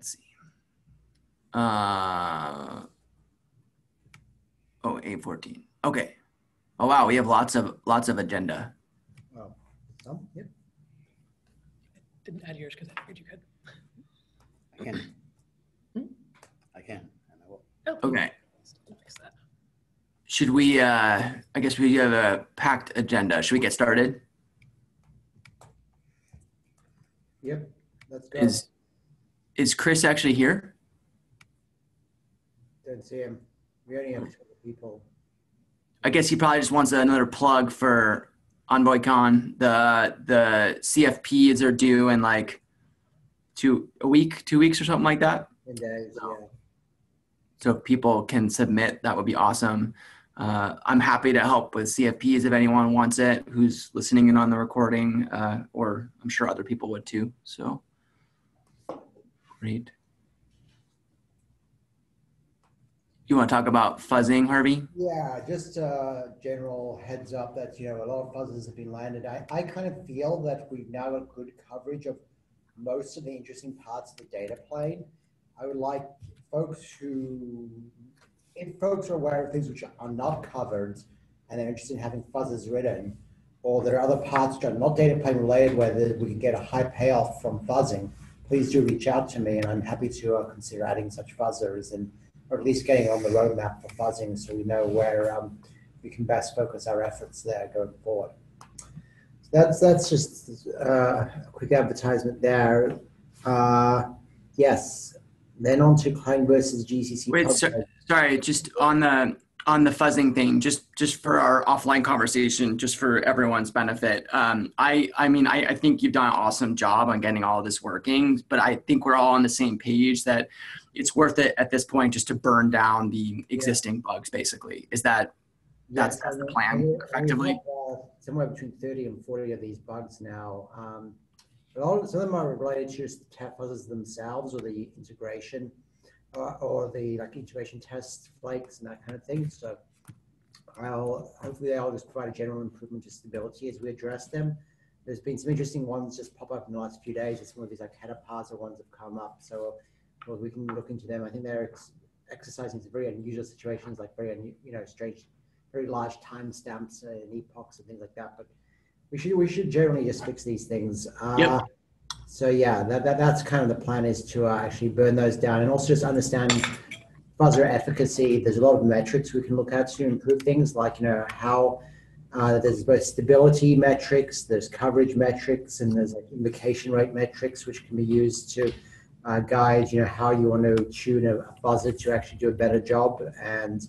let's see. Uh, oh, 814. Okay. Oh wow, we have lots of lots of agenda. Oh, some, yep. Didn't add yours because I figured you could. I can. Hmm? I can. and I will. Oh, Okay. I'll fix that. Should we uh I guess we have a packed agenda. Should we get started? Yep, let's go. Is is Chris actually here? Don't see him. We only have 20 people. I guess he probably just wants another plug for EnvoyCon. The the CFPs are due in like two a week, two weeks or something like that. days, No. yeah. So if people can submit, that would be awesome. Uh, I'm happy to help with CFPs if anyone wants it, who's listening in on the recording, uh, or I'm sure other people would too. So great. You want to talk about fuzzing, Harvey? Yeah, just a general heads up that, you know, a lot of fuzzes have been landed. I, I kind of feel that we've now got good coverage of most of the interesting parts of the data plane. I would like folks who, if folks are aware of things which are not covered and they're interested in having fuzzes written, or there are other parts which are not data plane related where we can get a high payoff from fuzzing, please do reach out to me and I'm happy to uh, consider adding such fuzzers and or at least getting on the roadmap for fuzzing so we know where um, we can best focus our efforts there going forward. So that's that's just uh, a quick advertisement there. Uh, yes, then on to Clang versus GCC. Wait, sir- Sorry, just on the on the fuzzing thing, just just for our offline conversation, just for everyone's benefit. Um, I I mean, I, I think you've done an awesome job on getting all of this working, but I think we're all on the same page that it's worth it at this point just to burn down the existing bugs. Basically, is that that's- Yes, that's the plan, and we- and effectively. have, uh, Somewhere between thirty and forty of these bugs now. Um, a lot of, some of them are related to just the test fuzzes themselves or the integration or, or the like integration test flakes and that kind of thing. So I'll, hopefully I'll just provide a general improvement to stability as we address them. There's been some interesting ones just pop up in the last few days. Some of these like parser ones have come up. So well, we can look into them. I think they're ex- exercising some very unusual situations, like very, you know, strange, very large timestamps uh, and epochs and things like that. But we should we should generally just fix these things. Uh, Yep. So yeah, that, that that's kind of the plan is to uh, actually burn those down and also just understand fuzzer efficacy. There's a lot of metrics we can look at to improve things, like you know how. Uh, there's both stability metrics, there's coverage metrics, and there's like invocation rate metrics, which can be used to uh, guide, you know, how you want to tune a, a fuzzer to actually do a better job. And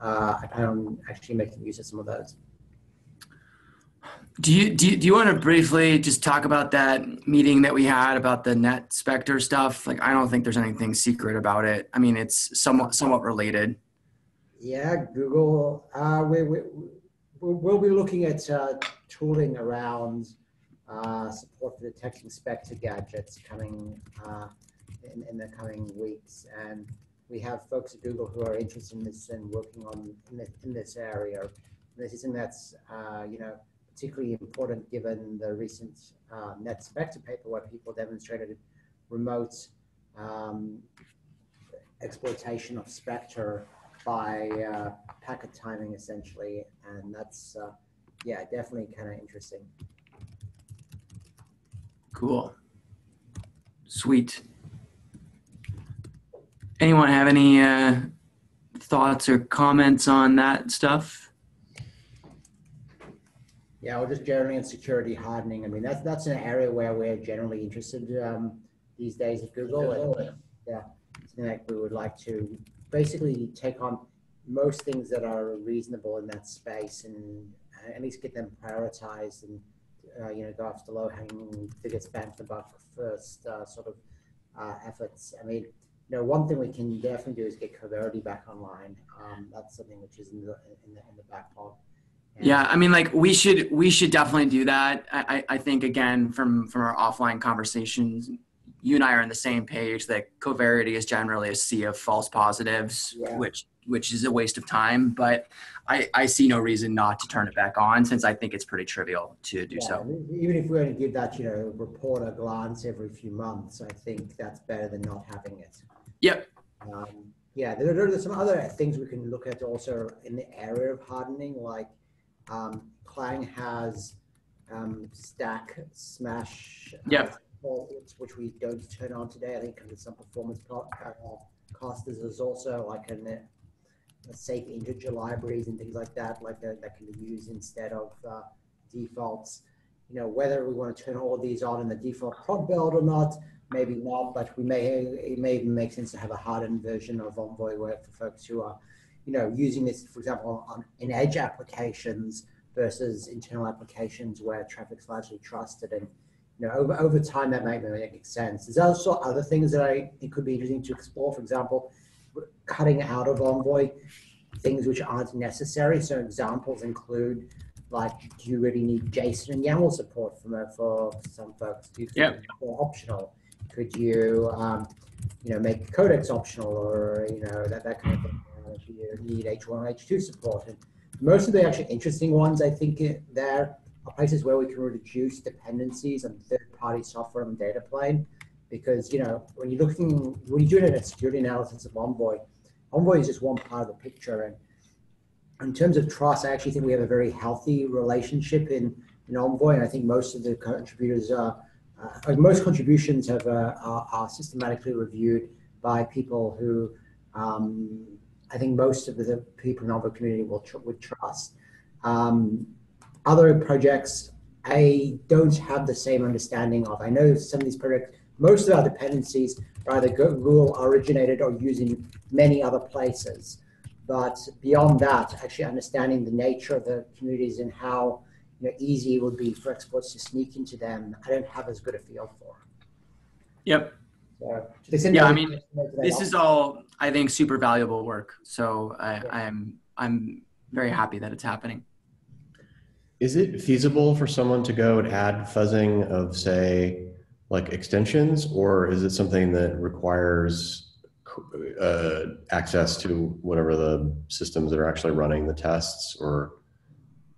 uh, I on actually making use of some of those. Do you, do you do you want to briefly just talk about that meeting that we had about the NetSpectre stuff? Like, I don't think there's anything secret about it. I mean, it's somewhat somewhat related. Yeah, Google. Uh, we, we, we'll be looking at uh, tooling around uh, support for detecting Spectre gadgets coming uh, in, in the coming weeks. And we have folks at Google who are interested in this and working on in this, in this area. This is something that's, uh, you know, particularly important given the recent uh, Net Spectre paper where people demonstrated remote um, exploitation of Spectre by uh, packet timing essentially. And that's, uh, yeah, definitely kind of interesting. Cool. Sweet. Anyone have any uh, thoughts or comments on that stuff? Yeah, or just generally in security hardening. I mean, that's that's an area where we're generally interested um, these days at Google. And, yeah, something like we would like to basically take on most things that are reasonable in that space and uh, at least get them prioritized and uh, you know go after low hanging biggest bang for the buck first uh, sort of uh, efforts. I mean, you know, one thing we can definitely do is get Coverity back online. Um, that's something which is in the in the, in the backlog. Yeah, I mean, like we should we should definitely do that. I, I think again from from our offline conversations, you and I are on the same page that Coverity is generally a sea of false positives, Yeah. which which is a waste of time. But I, I see no reason not to turn it back on since I think it's pretty trivial to do Yeah, so. Even if we only give that, you know, report a glance every few months, I think that's better than not having it. Yep. Um, yeah, there, there are some other things we can look at also in the area of hardening, like um, Clang has um, stack smash. uh, Yep. defaults, Which we don't turn on today. I think because of some performance uh, costs. There's also like an, uh, a safe integer libraries and things like that, like that, that can be used instead of uh, defaults. You know, whether we want to turn all these on in the default prod build or not, maybe not, but we may, it may even make sense to have a hardened version of Envoy work for folks who are, you know, using this, for example, on, in edge applications versus internal applications where traffic's largely trusted. And, you know, over, over time, that might make sense. There's also other things that I think could be interesting to explore. For example, cutting out of Envoy things which aren't necessary. So examples include like, do you really need JSON and YAML support for, for some folks? Do you think Yeah. it's more optional? Could you, um, you know, make codecs optional or, you know, that, that kind of thing? Do you need H1 or H2 support? And most of the actually interesting ones, I think there are places where we can reduce dependencies on third-party software the data plane. Because, you know, when you're looking, when you're doing a security analysis of Envoy, Envoy is just one part of the picture. And in terms of trust, I actually think we have a very healthy relationship in, in Envoy. And I think most of the contributors are, uh, most contributions have, uh, are, are systematically reviewed by people who um, I think most of the people in the Envoy community will tr- would trust. Um, other projects, I don't have the same understanding of. I know some of these projects, most of our dependencies are either Google originated or using many other places. But beyond that, actually understanding the nature of the communities and how you know, easy it would be for exports to sneak into them, I don't have as good a feel for. Yep. So, to the extent Yeah, I mean, This is all, I think, super valuable work. So I. I'm, I'm very happy that it's happening. Is it feasible for someone to go and add fuzzing of, say, like extensions, or is it something that requires uh, access to whatever the systems that are actually running the tests, or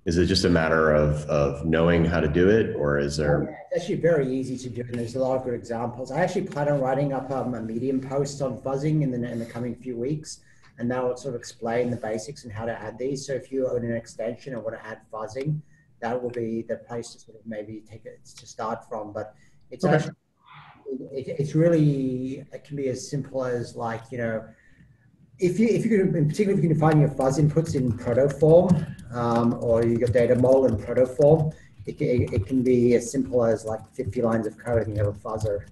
is it just a matter of of knowing how to do it, or is Oh, there? yeah, It's actually very easy to do, and there's a lot of good examples. I actually plan on writing up um, a Medium post on fuzzing in the in the coming few weeks, and that will sort of explain the basics and how to add these. So if you own an extension and want to add fuzzing, that will be the place to sort of maybe take it to start from. But it's Okay. actually it, it's really it can be as simple as like you know if you if you can in particular if you can find your fuzz inputs in proto form um, or you got data model in proto form it, can- it can be as simple as like 50 lines of code and you have a fuzzer.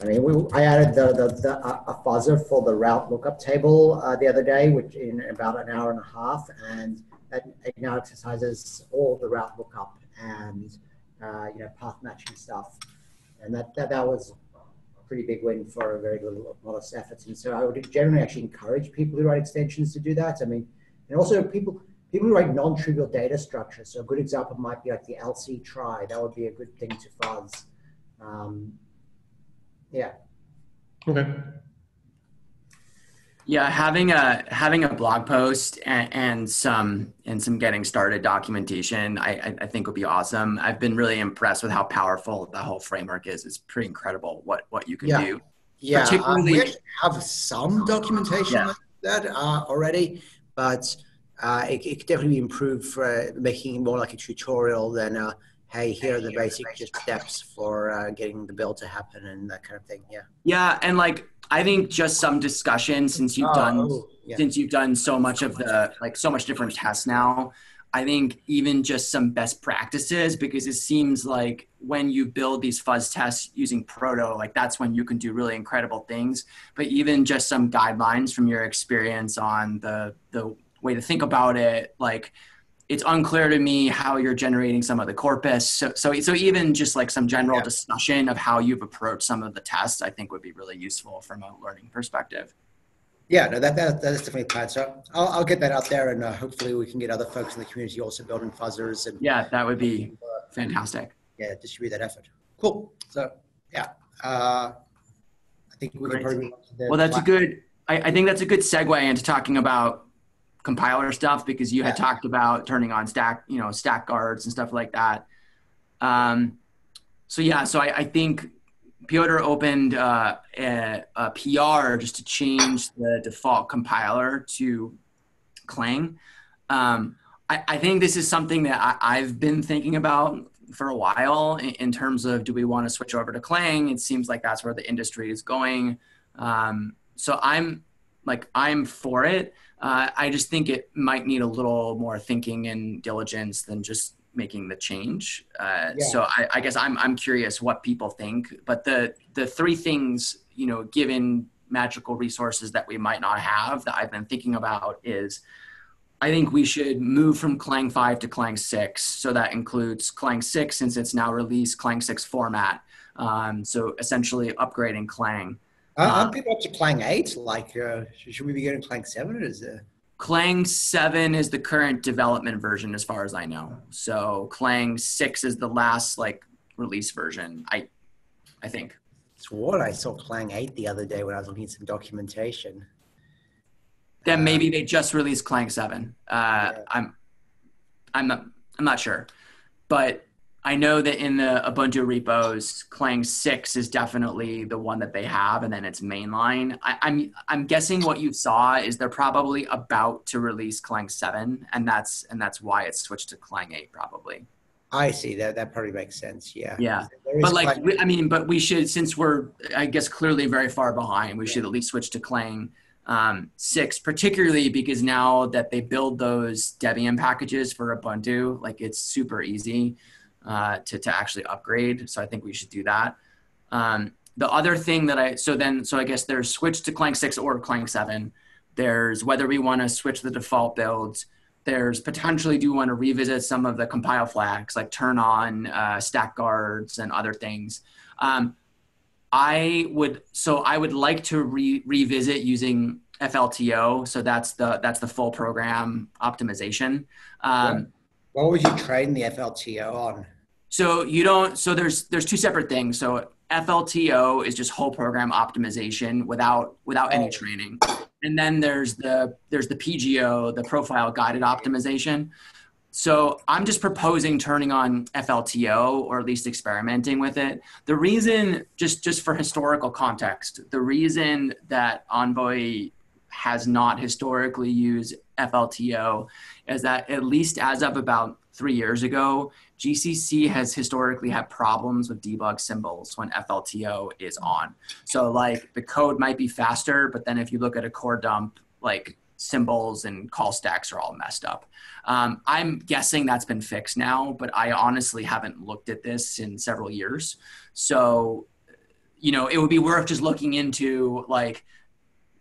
I mean, we, I added the, the, the a fuzzer for the route lookup table uh, the other day, which in about an hour and a half, and that it now exercises all the route lookup and uh, you know path matching stuff, and that that, that was pretty big win for a very little lot of efforts. And so I would generally actually encourage people who write extensions to do that. I mean, and also people people who write non-trivial data structures. So a good example might be like the LC trie. That would be a good thing to fuzz. Um, yeah. Okay. Yeah, having a having a blog post and, and some and some getting started documentation, I, I think would be awesome. I've been really impressed with how powerful the whole framework is. It's pretty incredible what what you can Yeah. do. Yeah, Particularly- we have some documentation Yeah. like that uh, already, but uh, it, it could definitely be improved for uh, making it more like a tutorial than, uh, hey, here are the basic just steps for uh, getting the build to happen and that kind of thing. Yeah. Yeah, and like I think just some discussion since you've done Oh, yeah. since you've done so much of the like so much different tests now i think even just some best practices because it seems like when you build these fuzz tests using proto like that's when you can do really incredible things but even just some guidelines from your experience on the the way to think about it like it's unclear to me how you're generating some of the corpus so so, so even just like some general Yeah. discussion of how you've approached some of the tests i think would be really useful from a learning perspective Yeah, no, that, that, that is definitely planned. So I'll, I'll get that out there and uh, hopefully we can get other folks in the community also building fuzzers and yeah that would be fantastic yeah, distribute that effort. Cool. So yeah, uh, I think we Great. can probably. move on to the Well, that's a good I, I think that's a good segue into talking about compiler stuff because you had Yeah. talked about turning on stack, you know, stack guards and stuff like that. Um, so yeah, so I, I think Piotr opened uh, a, a PR just to change the default compiler to Clang. Um, I, I think this is something that I, I've been thinking about for a while in, in terms of do we want to switch over to Clang? It seems like that's where the industry is going. Um, so I'm like I'm for it. Uh, I just think it might need a little more thinking and diligence than just making the change. Uh, Yeah. So I, I guess I'm I'm curious what people think. But the the three things you know, given magical resources that we might not have, that I've been thinking about is. I think we should move from Clang 5 to Clang 6. So that includes Clang 6 since it's now released Clang 6 format. Um, so essentially upgrading Clang. Uh, aren't people up to Clang 8? Like, uh, should we be getting Clang 7? Or is it? Clang 7 is the current development version as far as I know. So Clang 6 is the last like release version. I I think. It's what I saw Clang 8 the other day when I was looking at some documentation. Then Uh, maybe they just released Clang 7. Uh, Yeah. I'm I'm not I'm not sure. But I know that in the Ubuntu repos, Clang 6 is definitely the one that they have, and then it's mainline. I, I'm I'm guessing what you saw is they're probably about to release Clang 7, and that's and that's why it's switched to Clang 8 probably. I see. That that probably makes sense. Yeah. Yeah. But like, Clang- I mean, but we should, since we're, I guess, clearly very far behind, we should at least switch to Clang um, six, particularly because now that they build those Debian packages for Ubuntu, like it's super easy uh, to to actually upgrade. So I think we should do that. Um, the other thing that I so then so I guess there's switch to Clang six or Clang seven. There's whether we want to switch the default builds. There's potentially do want to revisit some of the compile flags, like turn on uh, stack guards and other things. Um, I would so I would like to re- revisit using FLTO. So that's the that's the full program optimization. Um, what would you train the FLTO on? So you don't. So there's there's two separate things. So FLTO is just whole program optimization without without any Oh. training, and then there's the there's the PGO, the profile guided optimization. So I'm just proposing turning on FLTO or at least experimenting with it. The reason, just just for historical context, the reason that Envoy has not historically used FLTO is that at least as of about three years ago, GCC has historically had problems with debug symbols when FLTO is on. So like the code might be faster, but then if you look at a core dump, like symbols and call stacks are all messed up. Um, I'm guessing that's been fixed now, but I honestly haven't looked at this in several years. So, you know, it would be worth just looking into like,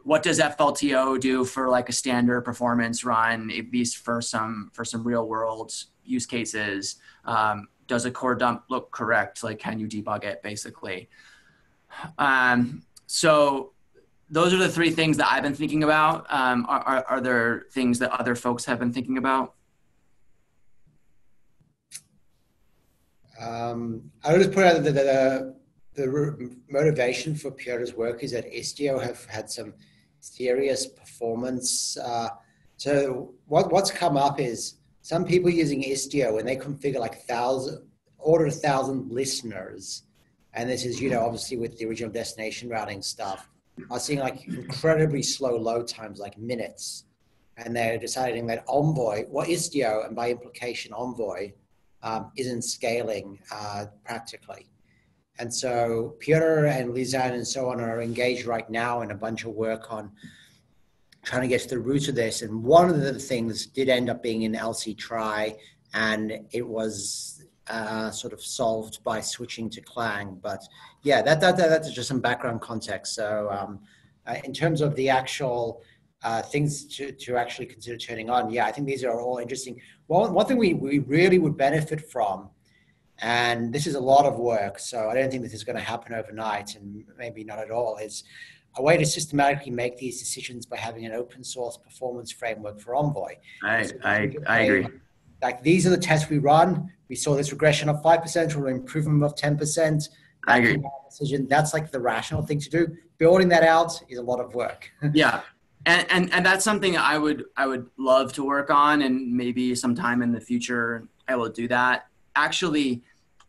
what does FLTO do for like a standard performance run, at least for some for some real world use cases? Um, does a core dump look correct? Like, can you debug it basically? Um, so those are the three things that I've been thinking about. Um, are, are, are there things that other folks have been thinking about? Um, I would just put out that the, the, the motivation for Piotr's work is that Istio have had some serious performance. Uh, so what, what's come up is some people using Istio when they configure like thousand, order a thousand listeners, and this is, you know, obviously with the original destination routing stuff, are seeing like incredibly slow load times, like minutes. And they're deciding that Envoy, well, Istio, and by implication Envoy, um, isn't scaling uh, practically. And so Piotr and Lizan and so on are engaged right now in a bunch of work on trying to get to the root of this. And one of the things did end up being in LC trie, and it was uh, sort of solved by switching to Clang. But yeah, that, that, that that's just some background context. So um, uh, in terms of the actual uh, things to, to actually consider turning on, yeah, I think these are all interesting. Well, one thing we, we really would benefit from, and this is a lot of work, so I don't think this is going to happen overnight, and maybe not at all, is a way to systematically make these decisions by having an open source performance framework for Envoy. I, So I, I agree. Like these are the tests we run. We saw this regression of 5% or an improvement of 10%. I agree. decision. That's like the rational thing to do. Building that out is a lot of work. yeah and, and and that's something i would i would love to work on and maybe sometime in the future i will do that actually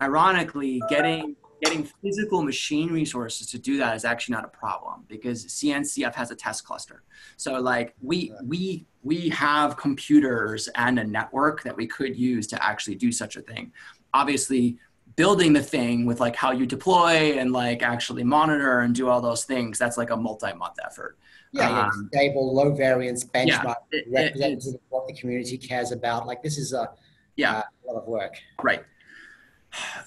ironically getting getting physical machine resources to do that is actually not a problem because cncf has a test cluster so like we we we have computers and a network that we could use to actually do such a thing obviously building the thing with like how you deploy and like actually monitor and do all those things that's like a multi-month effort Yeah, Um, stable, low variance benchmark, it- it- representative of what the community cares about. Like this is a, Yeah. uh, a lot of work. Right.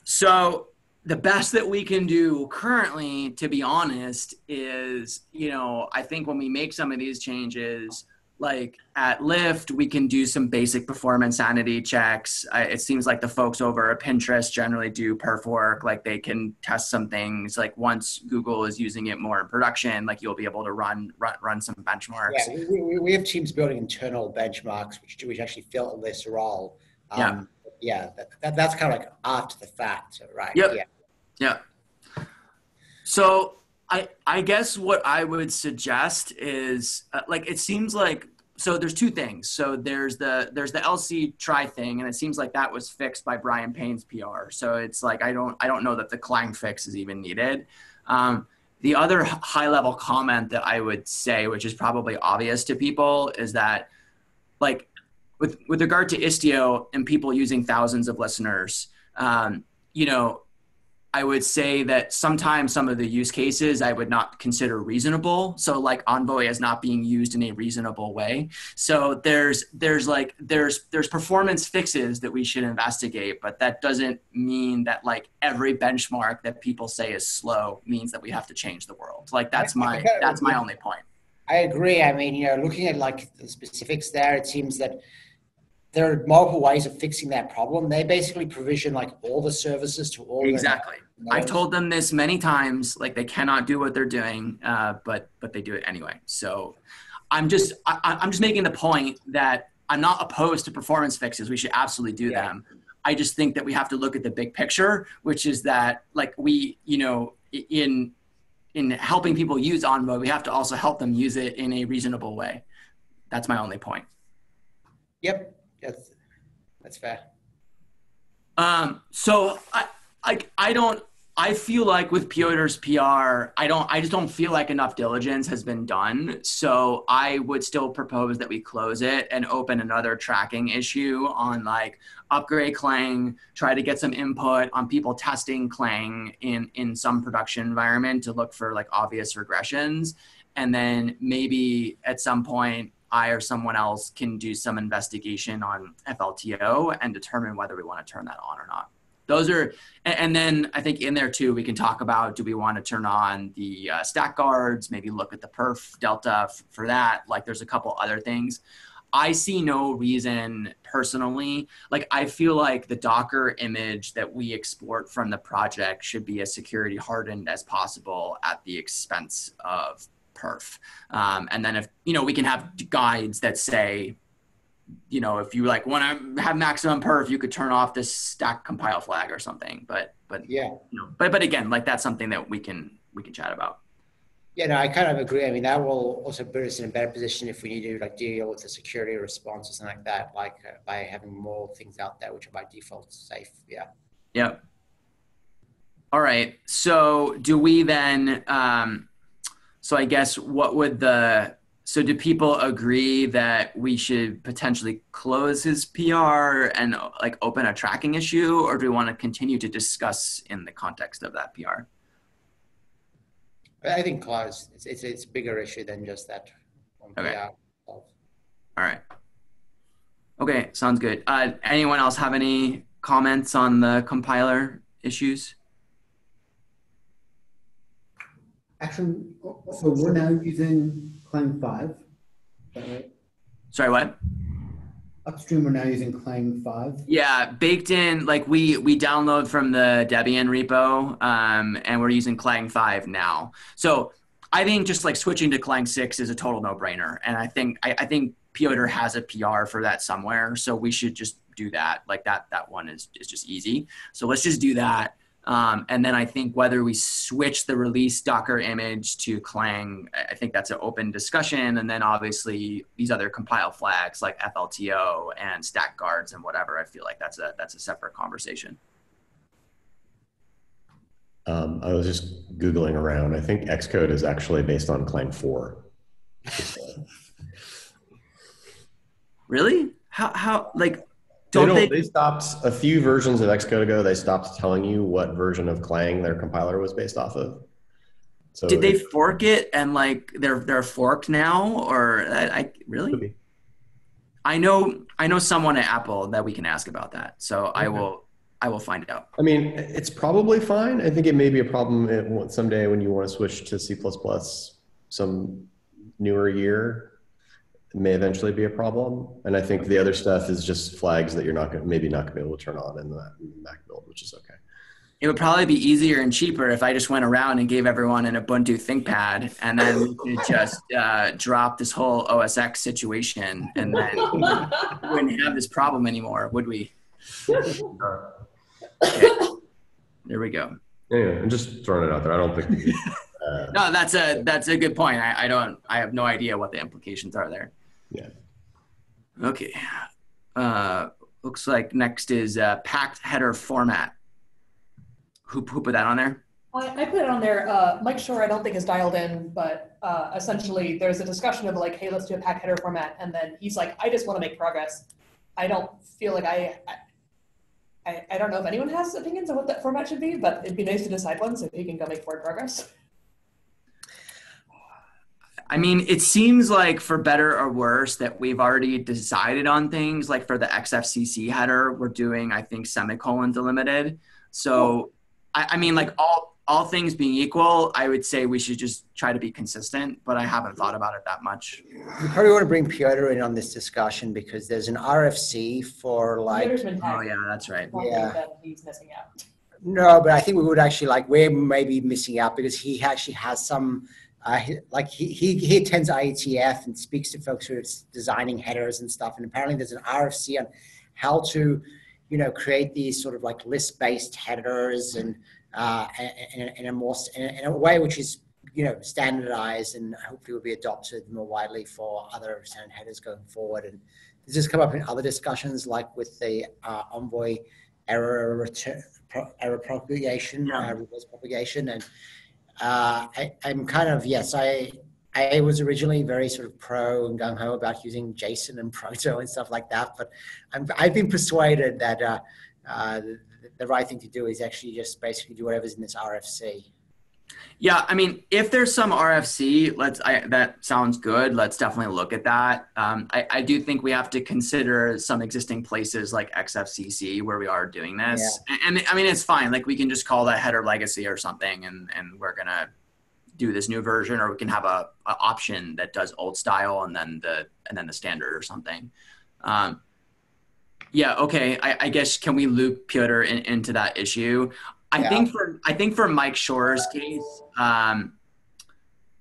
So the best that we can do currently, to be honest, is, you know, I think when we make some of these changes, like at Lyft, we can do some basic performance sanity checks. I, it seems like the folks over at Pinterest generally do perf work. Like they can test some things. Like once Google is using it more in production, like you'll be able to run run, run some benchmarks. Yeah, we, we, we have teams building internal benchmarks, which, which actually fill this role. Um, Yeah. Yeah, that, that, that's kind of like after the fact, right? Yep. Yeah. Yeah. So I I guess what I would suggest is uh, like it seems like so there's two things. So there's the there's the LC trie thing, and it seems like that was fixed by Brian Pane's PR. So it's like I don't I don't know that the Clang fix is even needed. Um, the other high level comment that I would say, which is probably obvious to people, is that like with with regard to Istio and people using thousands of listeners, um, you know, I would say that sometimes some of the use cases I would not consider reasonable. So like Envoy is not being used in a reasonable way. So there's there's like there's there's performance fixes that we should investigate, but that doesn't mean that like every benchmark that people say is slow means that we have to change the world. Like that's my that's my only point. I agree. I mean, you know, looking at like the specifics there, it seems that there are multiple ways of fixing that problem. They basically provision like all the services to all. Exactly. I've told them this many times. Like they cannot do what they're doing, uh, but but they do it anyway. So I'm just I, I'm just making the point that I'm not opposed to performance fixes. We should absolutely do Yeah. them. I just think that we have to look at the big picture, which is that like we you know in in helping people use Envoy, we have to also help them use it in a reasonable way. That's my only point. Yep, that's that's fair. Um, so I, I, I don't, I feel like with Piotr's PR, I don't, I just don't feel like enough diligence has been done. So I would still propose that we close it and open another tracking issue on like upgrade Clang, try to get some input on people testing Clang in, in some production environment to look for like obvious regressions. And then maybe at some point I or someone else can do some investigation on FLTO and determine whether we want to turn that on or not. Those are, and, then I think in there too, we can talk about do we want to turn on the uh, stack guards, maybe look at the perf delta f- for that. Like there's a couple other things. I see no reason personally. Like I feel like the Docker image that we export from the project should be as security hardened as possible at the expense of perf. Um, and then if you know we can have guides that say, you know, if you like want to have maximum perf, you could turn off this stack compile flag or something. But but Yeah, you know, but but again, like that's something that we can we can chat about. yeah, no, I kind of agree. I mean, that will also put us in a better position if we need to like deal with the security response or something like that, like uh, by having more things out there which are by default safe. Yeah. Yep. All right. So do we then? Um, so I guess what would the so do people agree that we should potentially close his PR and like open a tracking issue, or do we want to continue to discuss in the context of that PR? I think close. It's, it's it's a bigger issue than just that. one Okay. PR. All right. Okay, sounds good. Uh, anyone else have any comments on the compiler issues? Actually, so we're now using Clang 5. Right? Sorry, what? Upstream, we're now using Clang 5. Yeah, baked in like we we download from the Debian repo, um, and we're using Clang five now. So I think just like switching to Clang six is a total no brainer, and I think I, I think Piotr has a PR for that somewhere, so we should just do that. Like that that one is is just easy. So let's just do that. Um, and then I think whether we switch the release Docker image to Clang, I think that's an open discussion. And then obviously these other compile flags like FLTO and stack guards and whatever, I feel like that's a that's a separate conversation. Um, I was just Googling around. I think Xcode is actually based on Clang 4. Really? How how like They, don't don't, they? they stopped a few versions of Xcode ago. They stopped telling you what version of Clang their compiler was based off of. So Did they it fork it and like they're they're forked now or I, I really? I know I know someone at Apple that we can ask about that. So I will I will find out. I mean, it's probably fine. I think it may be a problem someday when you want to switch to C++ some newer year. It may eventually be a problem. And I think the other stuff is just flags that you're not going to maybe not going to be able to turn on in the Mac build, which is okay. It would probably be easier and cheaper if I just went around and gave everyone an Ubuntu ThinkPad and then we could just uh, drop this whole OSX situation and then we wouldn't have this problem anymore, would we? Okay. There we go. Anyway, I'm just throwing it out there. I don't think. Uh, No, that's a that's a good point. I, I don't I have no idea what the implications are there. Yeah. Okay. Uh, looks like next is uh, packed header format. Who who put that on there? I, I put it on there. Uh, Mike Schore, I don't think is dialed in, but uh, essentially there's a discussion of like, hey, let's do a packed header format, and then he's like, I just want to make progress. I don't feel like I, I, I don't know if anyone has opinions on what that format should be, but it'd be nice to decide one so he can go make forward progress. I mean, it seems like for better or worse that we've already decided on things. Like for the XFCC header, we're doing I think semicolon delimited. So, I, I mean, like all all things being equal, I would say we should just try to be consistent. But I haven't thought about it that much. You probably want to bring Piotr in on this discussion because there's an RFC for like, Oh yeah, that's right. Yeah. that he's missing out. no, but I think we would actually like, we're maybe missing out because he actually has some, uh, he- like he, he, he attends IETF and speaks to folks who are designing headers and stuff. And apparently there's an RFC on how to, you know, create these sort of like list-based headers and uh, in, a more, in a, in a way which is, you know, standardized and hopefully will be adopted more widely for other standard headers going forward. And this has come up in other discussions, like with the uh, Envoy error return, pro, error propagation, uh, reverse propagation, and uh, I, I'm kind of yes, I I was originally very sort of pro and gung ho about using JSON and Proto and stuff like that, but I'm, I've been persuaded that uh, uh, the, the right thing to do is actually just basically do whatever's in this RFC. Yeah, I mean, if there's some RFC, let's. I, that sounds good. Let's definitely look at that. Um, I, I do think we have to consider some existing places like XFCC where we are doing this, and, and I mean, it's fine. Like we can just call that header legacy or something, and and we're gonna do this new version, or we can have a, a option that does old style and then the and then the standard or something. Um, yeah, okay. I, I guess can we loop Piotr in, into that issue? I Yeah. think for I think for Mike Schore's case, um,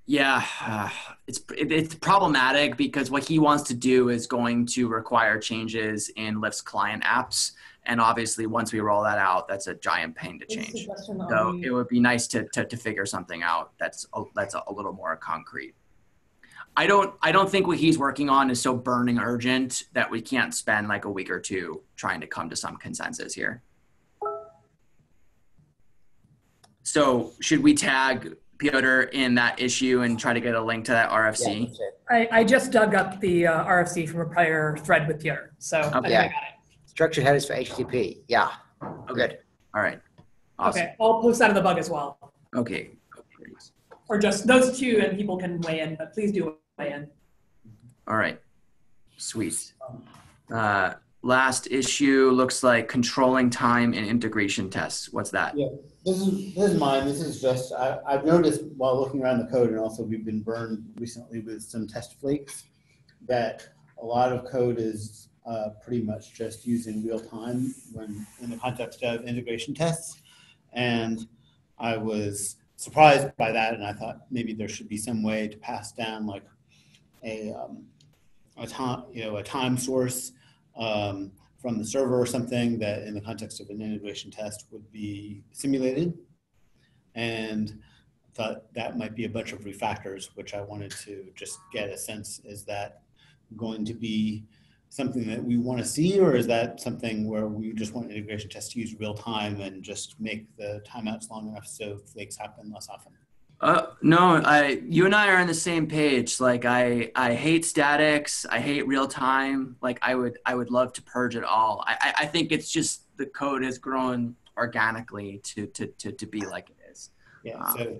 yeah, uh, it's it, it's problematic because what he wants to do is going to require changes in Lyft's client apps, and obviously once we roll that out, that's a giant pain to change. So it would be nice to, to, to figure something out that's a, that's a, little more concrete. I don't I don't think what he's working on is so burning urgent that we can't spend like a week or two trying to come to some consensus here. So should we tag Piotr in that issue and try to get a link to that RFC? that's it. I, I just dug up the uh, RFC from a prior thread with Piotr, so I think I Yeah. got it. Structured headers for HTTP. Yeah, good. All right. Awesome. Okay, I'll post that in the bug as well, Okay. or just those two, and people can weigh in. But please do weigh in. All right. Sweet. Uh, last issue looks like controlling time in integration tests. What's that? Yeah, this is, this is mine. This is just, I, I've noticed while looking around the code and also we've been burned recently with some test flakes that a lot of code is uh, pretty much just using real time when in the context of integration tests. And I was surprised by that and I thought maybe there should be some way to pass down like a, um, a time, you know, a time source um, from the server or something that in the context of an integration test would be simulated. And thought that might be a bunch of refactors, which I wanted to just get a sense, is that going to be something that we want to see, or is that something where we just want integration tests to use real time and just make the timeouts long enough so flakes happen less often? Uh, no, I, you and I are on the same page. Like I, I hate statics. I hate real time. Like I would, I would love to purge it all. I, I, I think it's just the code has grown organically to, to, to, to be like it is. Yeah, Um, so,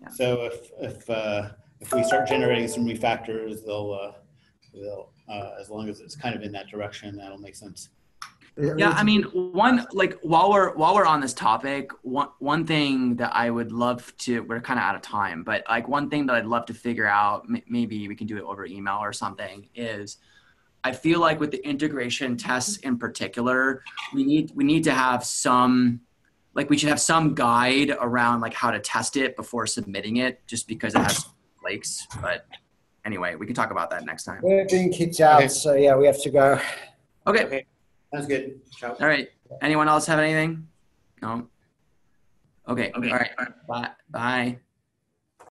yeah. so if, if, uh, if we start generating some refactors, they'll, uh, they'll, uh, as long as it's kind of in that direction, that'll make sense. Yeah, I mean, one like while we're while we're on this topic, one one thing that I would love to we're kind of out of time, but like one thing that I'd love to figure out, m- maybe we can do it over email or something, is I feel like with the integration tests in particular, we need we need to have some like we should have some guide around like how to test it before submitting it, just because it has flakes. But anyway, we can talk about that next time. We're being kicked out, Okay. so yeah, we have to go. Okay. Sounds good. Ciao. All right. Anyone else have anything? No. Okay. All right. Bye. Bye.